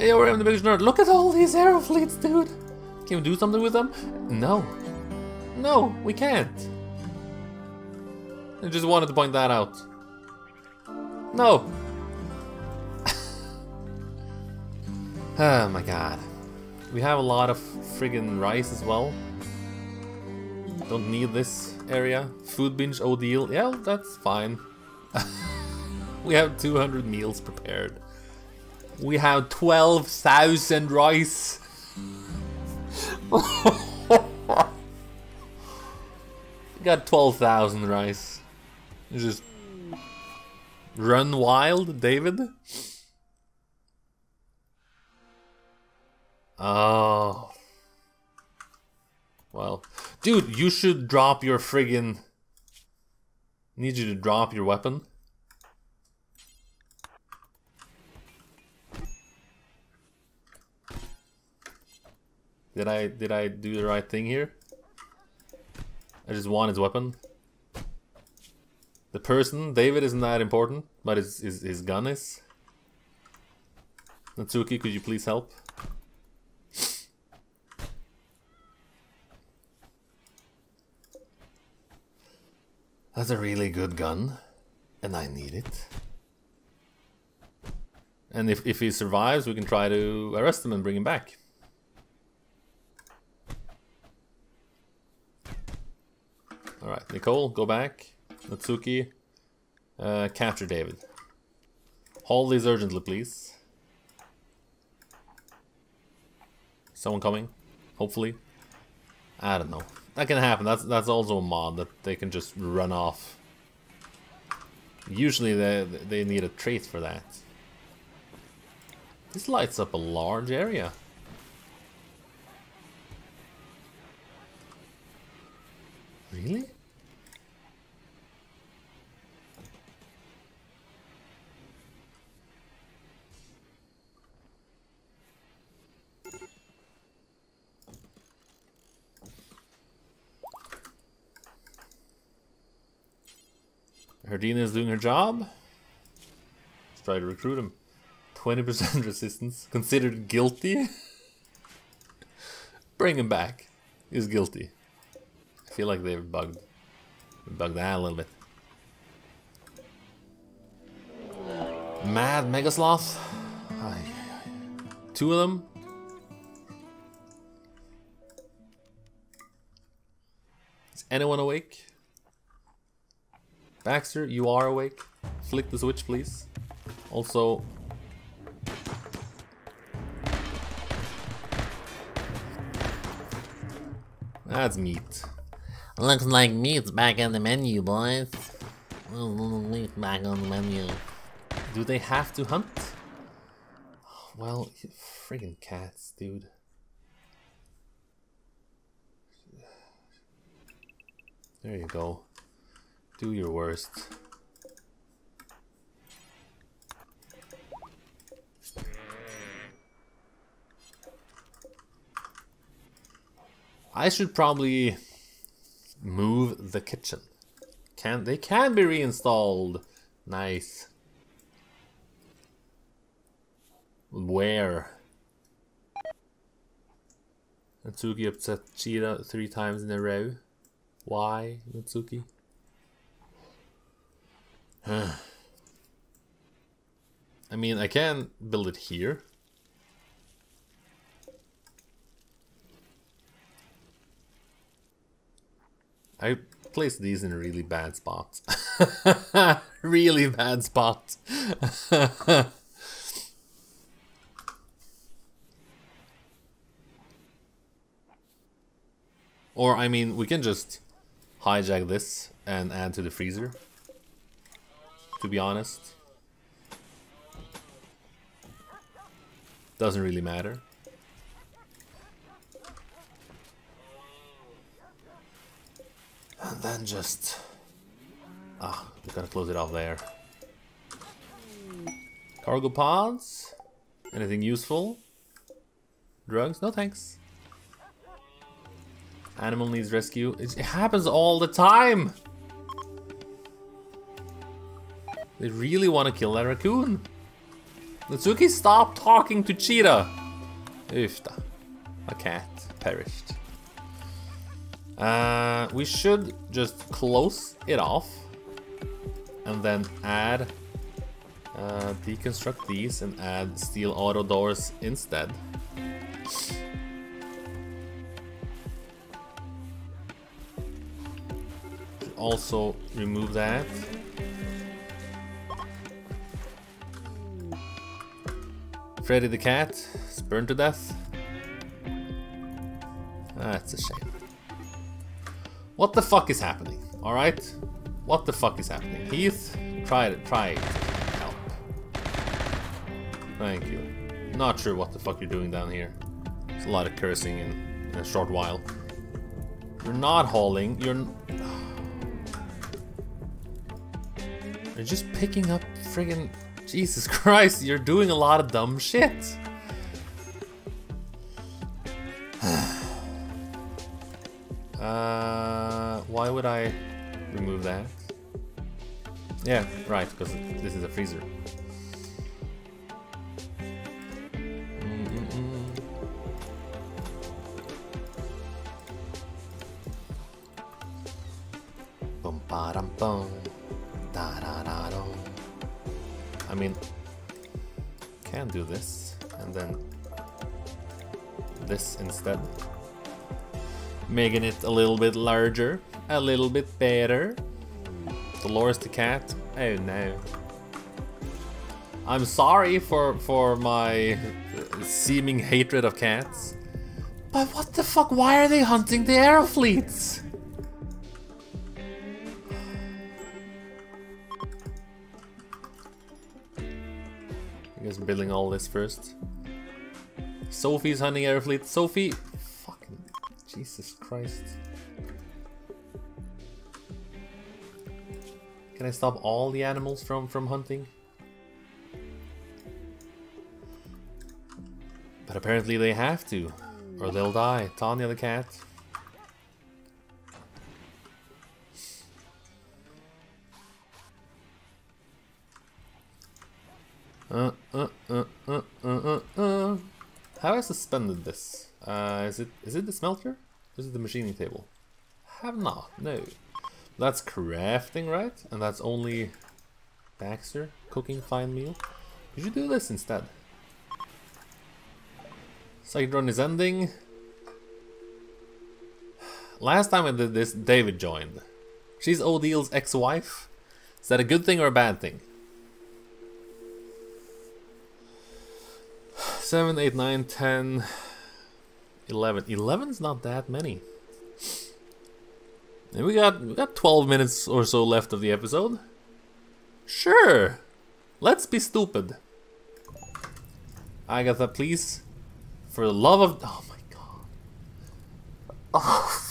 Hey, in the nerd. Look at all these aero fleets, dude. Can we do something with them? No. No, we can't. I just wanted to point that out. No. oh my god. We have a lot of friggin' rice as well. Don't need this area. Food binge Odile. Yeah, that's fine. we have 200 meals prepared. We have 12,000 rice. got 12,000 rice. just run wild, David. Oh. Well, dude, you should drop your friggin' Need you to drop your weapon. Did I did I do the right thing here? I just want his weapon. The person, David, isn't that important, but his, his, his gun is. Natsuki, could you please help? That's a really good gun, and I need it. And if, if he survives, we can try to arrest him and bring him back. Alright, Nicole, go back. Natsuki, uh, capture David. Hold these urgently, please. Someone coming? Hopefully. I don't know. That can happen. That's that's also a mod that they can just run off. Usually they they need a trait for that. This lights up a large area. Really? Herdina is doing her job. Let's try to recruit him. 20% resistance. Considered guilty? Bring him back. He's guilty. I feel like they've bugged. Bugged that a little bit. Mad Megasloth. Two of them. Is anyone awake? Baxter, you are awake. Flick the switch, please. Also... That's meat. Looks like meat's back on the menu, boys. Meat's back on the menu. Do they have to hunt? Well, friggin' cats, dude. There you go. Do your worst. I should probably move the kitchen. Can they can be reinstalled? Nice. Where? Natsuki upset Cheetah three times in a row. Why, Natsuki? I mean, I can build it here. I placed these in really bad spots. really bad spots. or, I mean, we can just hijack this and add to the freezer to be honest. Doesn't really matter. Then just... Ah, we gotta close it off there. Cargo pods? Anything useful? Drugs? No thanks. Animal needs rescue. It happens all the time! They really want to kill that raccoon. Natsuki, stop talking to Cheetah! Ufta. A cat perished. Uh, we should just close it off and then add uh, deconstruct these and add steel auto doors instead. Also remove that. Freddy the cat is burned to death. That's a shame. What the fuck is happening? Alright? What the fuck is happening? Heath, try it, try. Help. Thank you. Not sure what the fuck you're doing down here. There's a lot of cursing in, in a short while. You're not hauling, you're... You're just picking up friggin' Jesus Christ, you're doing a lot of dumb shit. Uh, why would I remove that? Yeah, right, because this is a freezer. Making it a little bit larger, a little bit better. Dolores the cat? Oh no. I'm sorry for for my seeming hatred of cats. But what the fuck? Why are they hunting the air fleets? I guess building all this first. Sophie's hunting air fleet. Sophie, Jesus Christ. Can I stop all the animals from from hunting? But apparently they have to, or they'll die. Tanya the cat. Uh, uh, uh, uh, uh, uh, uh. Have I suspended this? Uh, is it is it the smelter? Is the machining table? Have not, no. That's crafting, right? And that's only Baxter cooking fine meal. You should do this instead. Psychic run is ending. Last time I did this, David joined. She's Odile's ex-wife. Is that a good thing or a bad thing? 7, 8, 9, 10, 11. 11's not that many. And we got we got 12 minutes or so left of the episode. Sure. Let's be stupid. Agatha, please. For the love of Oh my god. Oh.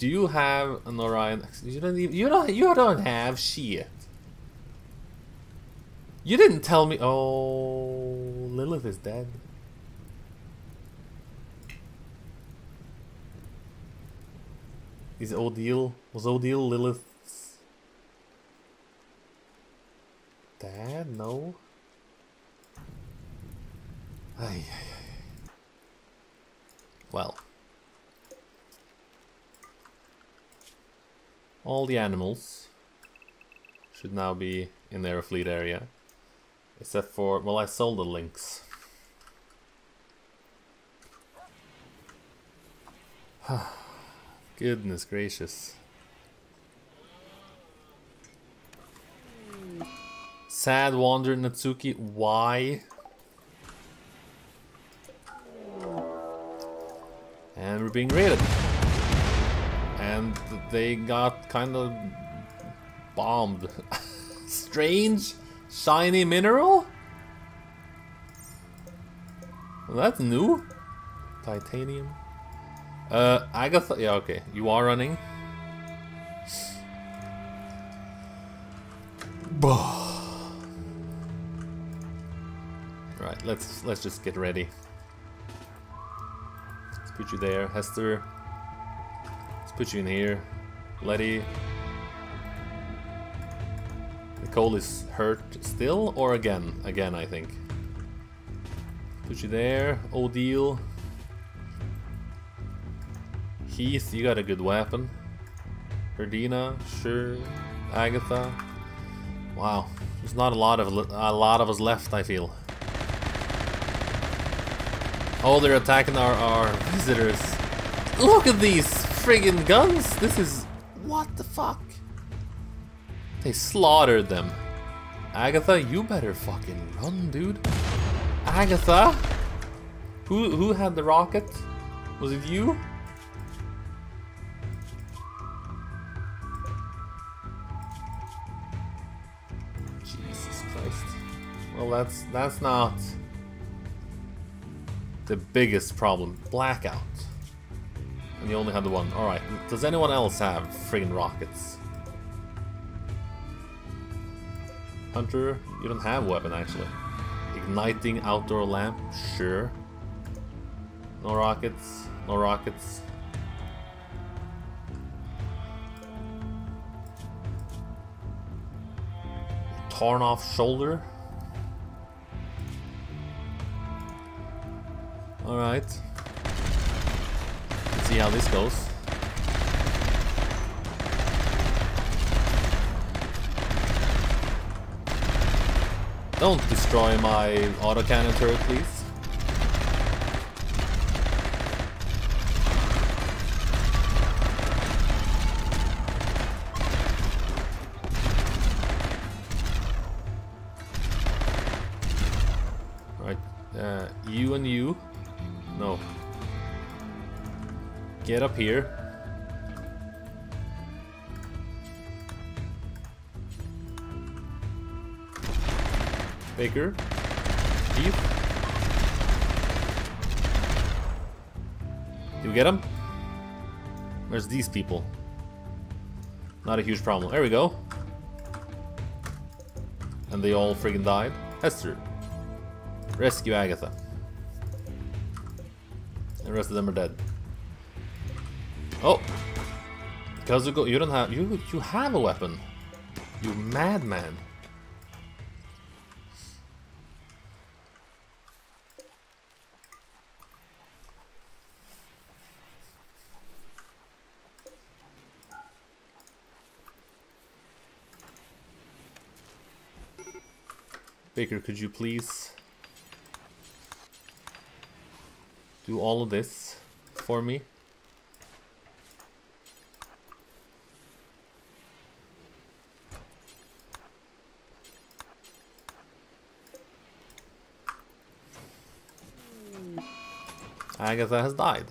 Do you have an Orion? You don't even, you don't you don't have shit. You didn't tell me. Oh, Lilith is dead. Is Odile was Odile Lilith's dad? No. Ay. Well. All the animals should now be in their fleet area. Except for, well, I sold the lynx. Goodness gracious. Sad Wander Natsuki, why? And we're being raided. And they got kind of bombed. Strange shiny mineral? Well, that's new. Titanium. Uh, Agatha. Yeah, okay. You are running. right. Let's let's just get ready. Let's put you there, Hester. Let's put you in here. Letty. Nicole is hurt still, or again? Again, I think. Put you there. Odile. Heath, you got a good weapon. Erdina, sure. Agatha. Wow, there's not a lot of a lot of us left. I feel. Oh, they're attacking our our visitors. Look at these friggin' guns. This is what the fuck. They slaughtered them. Agatha, you better fucking run, dude. Agatha, who who had the rocket? Was it you? Jesus Christ. Well, that's that's not the biggest problem. Blackout. And you only had the one. Alright, does anyone else have friggin' rockets? Hunter, you don't have weapon actually. Igniting outdoor lamp, sure. No rockets, no rockets. Torn off shoulder. Alright. Let's see how this goes. Don't destroy my autocannon turret, please. Right, uh, you and you no. Get up here. Baker. Keith. Do we get him? Where's these people? Not a huge problem. There we go. And they all friggin' died. Hester. Rescue Agatha. The rest of them are dead. Oh! Kazuko, you don't have you you have a weapon. You madman. Baker, could you please do all of this for me. Agatha has died.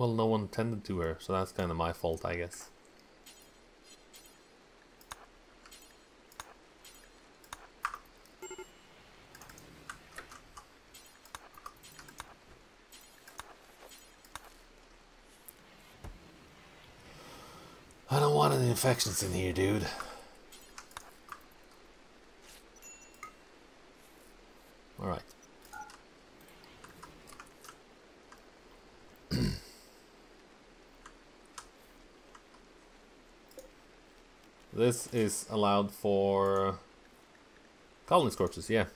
Well, no one tended to her, so that's kind of my fault, I guess. I don't want any infections in here, dude. Alright. This is allowed for colony scorches, yeah.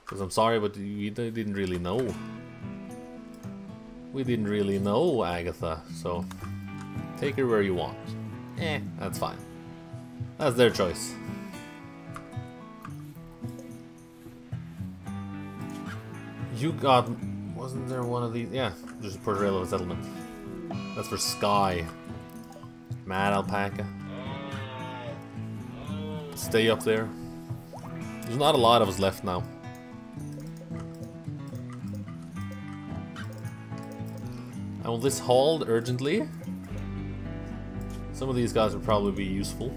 Because I'm sorry, but we didn't really know. We didn't really know Agatha, so... Take her where you want. Eh, that's fine. That's their choice. You got... Wasn't there one of these? Yeah, there's a Port Railway Settlement. That's for Sky. Mad Alpaca. Stay up there. There's not a lot of us left now. I will this hauled urgently. Some of these guys would probably be useful.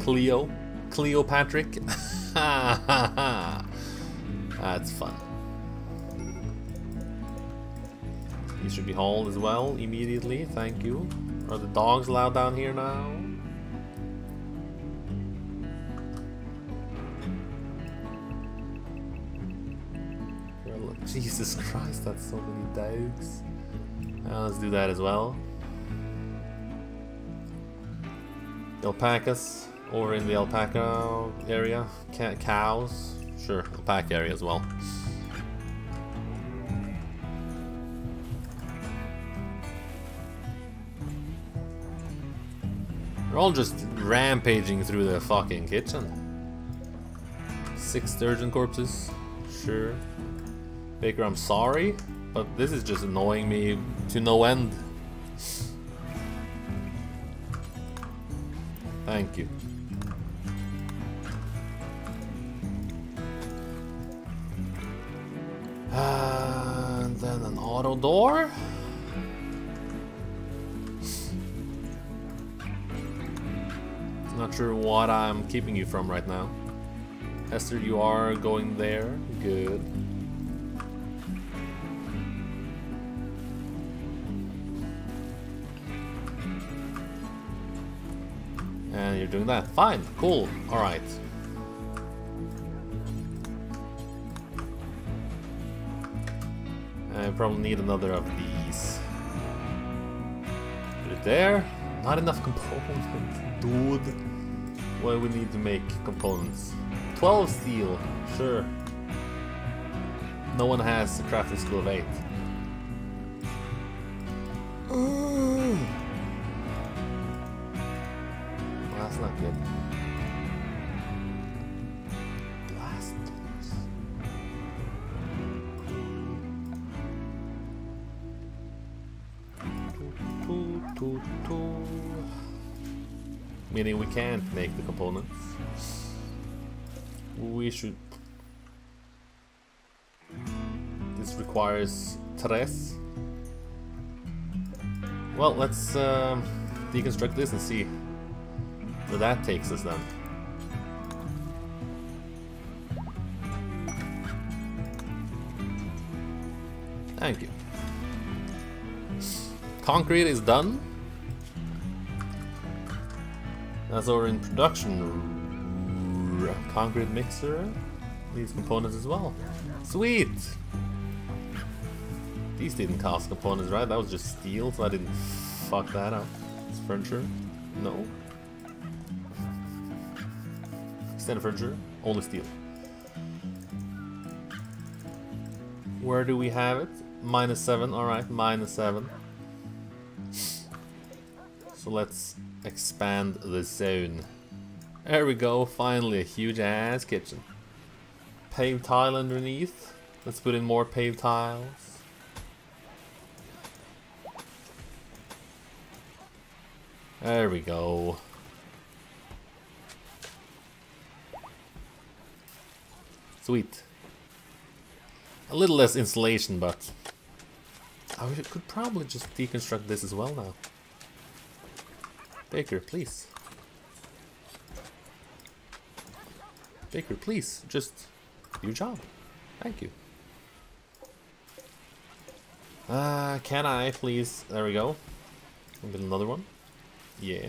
Cleo. Cleopatrick. That's fun. He should be hauled as well immediately, thank you. Are the dogs allowed down here now? Oh, Jesus Christ, that's so many dogs. Uh, let's do that as well. Alpacas over in the alpaca area. Cows. Sure, alpaca area as well. They're all just rampaging through the fucking kitchen. Six sturgeon corpses. Sure. Baker, I'm sorry, but this is just annoying me to no end. Thank you. And then an auto door. Not sure what I'm keeping you from right now. Esther, you are going there. Good. And you're doing that. Fine. Cool. Alright. I probably need another of these. Put it there. Not enough components. Dude. What do we need to make components? 12 steel. Sure. No one has a crafting skill of 8. Mm. Well, that's not good. We can't make the components. We should. This requires tres. Well, let's um, deconstruct this and see where that takes us then. Thank you. Concrete is done. That's over in production. Concrete mixer. These components as well. Sweet! These didn't cost components, right? That was just steel, so I didn't fuck that up. It's furniture. No. Extended furniture. Only steel. Where do we have it? Minus 7, alright, minus 7. So let's expand the zone. There we go, finally a huge ass kitchen. Paved tile underneath. Let's put in more paved tiles. There we go. Sweet. A little less insulation, but I could probably just deconstruct this as well now. Baker, please. Baker, please, just your job. Thank you. Uh, can I please? There we go. Get another one. Yeah.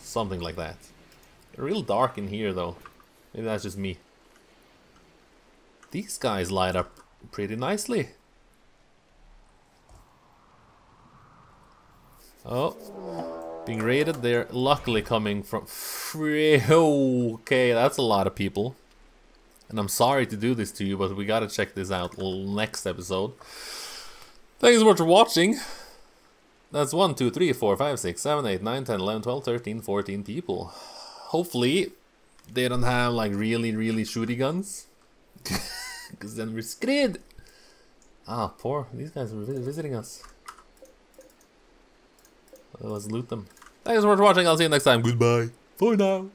Something like that. Real dark in here though. Maybe that's just me. These guys light up pretty nicely. Oh. Being raided, they're luckily coming from... Okay, that's a lot of people. And I'm sorry to do this to you, but we gotta check this out next episode. Thanks so much for watching. That's 1, 2, 3, 4, 5, 6, 7, 8, 9, 10, 11, 12, 13, 14 people. Hopefully, they don't have like really, really shooty guns. Because then we're screwed. Ah, poor. These guys are visiting us. Let's loot them. Thanks so much for watching. I'll see you next time. Goodbye. For now.